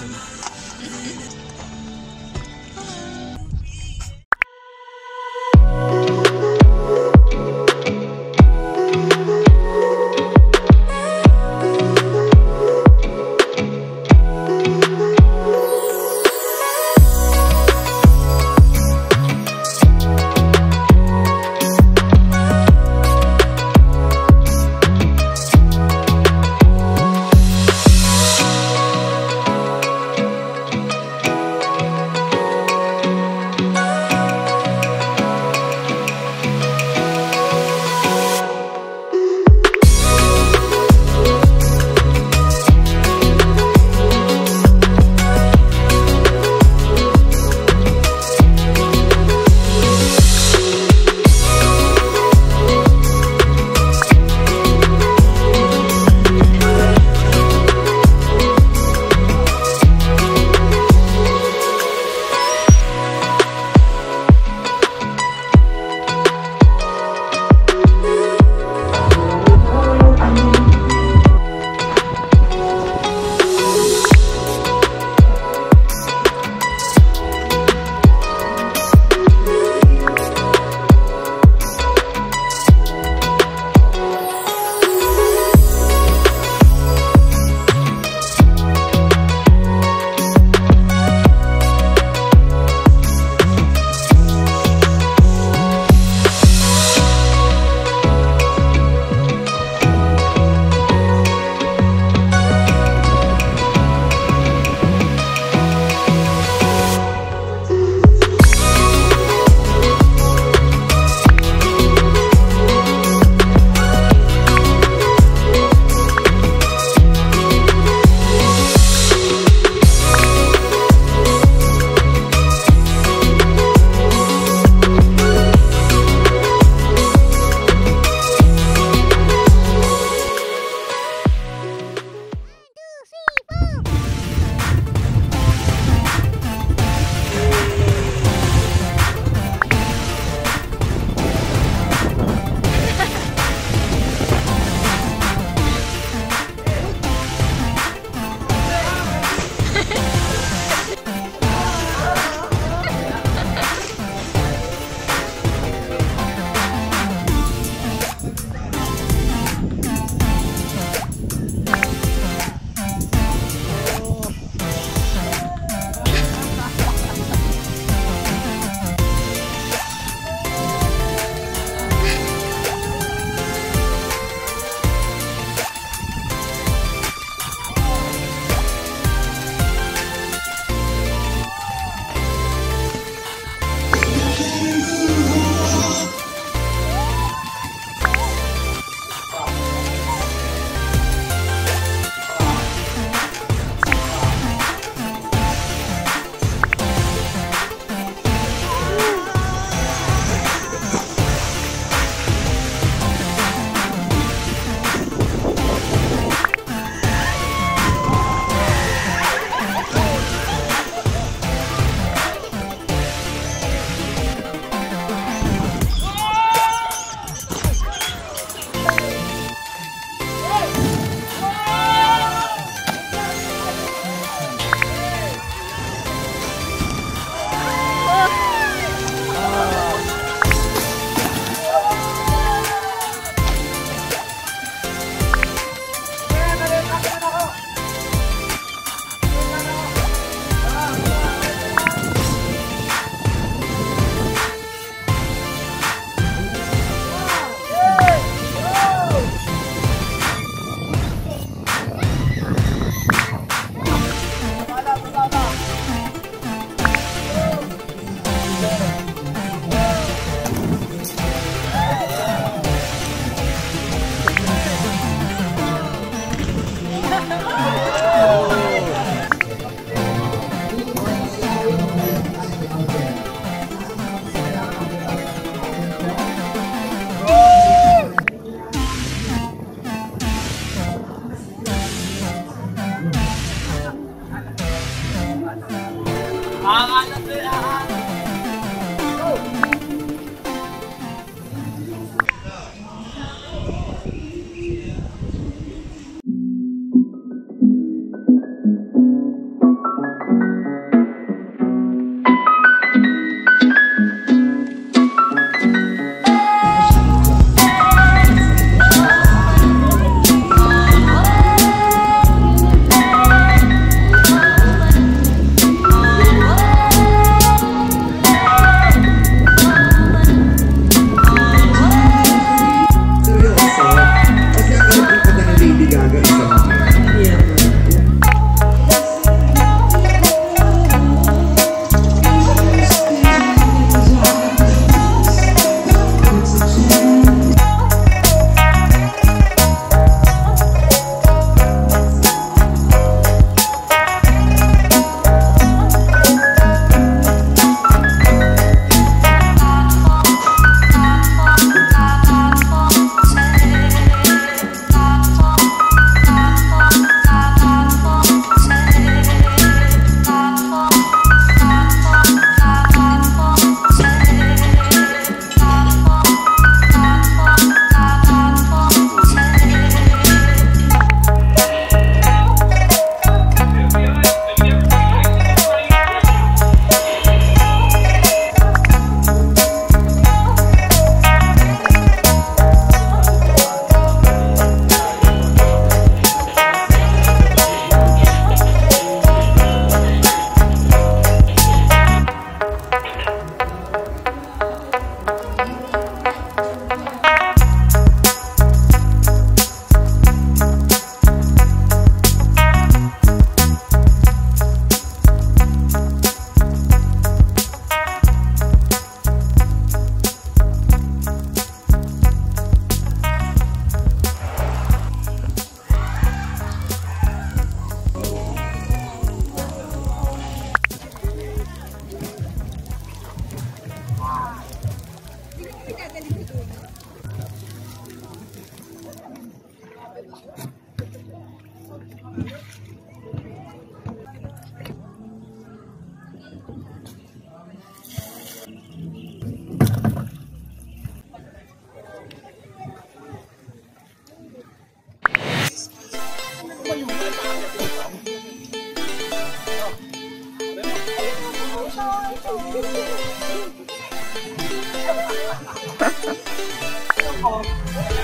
Johnson.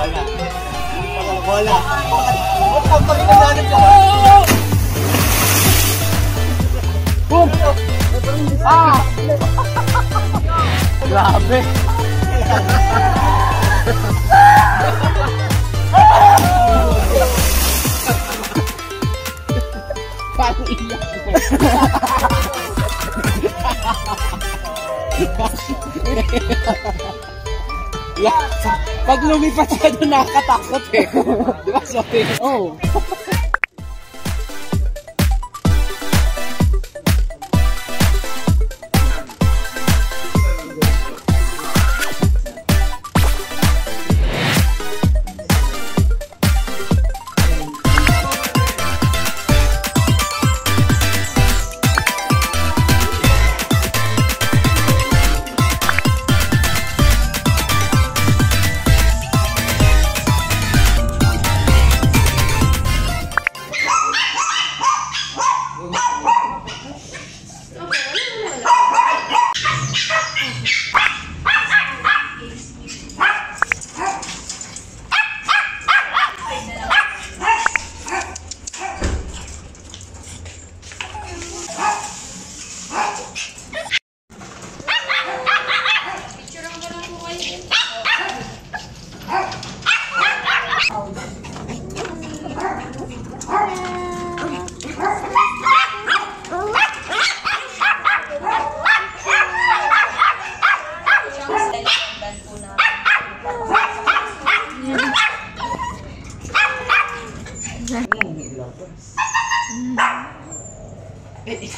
Wala. Wala. Huwag kang pagkakalanit ka. Boom! Ah! Grabe! Parang iyak. yeah. Pag lumipat ka doon, nakakatakot eh. Di ba, sorry? Oo. Oh. Eh,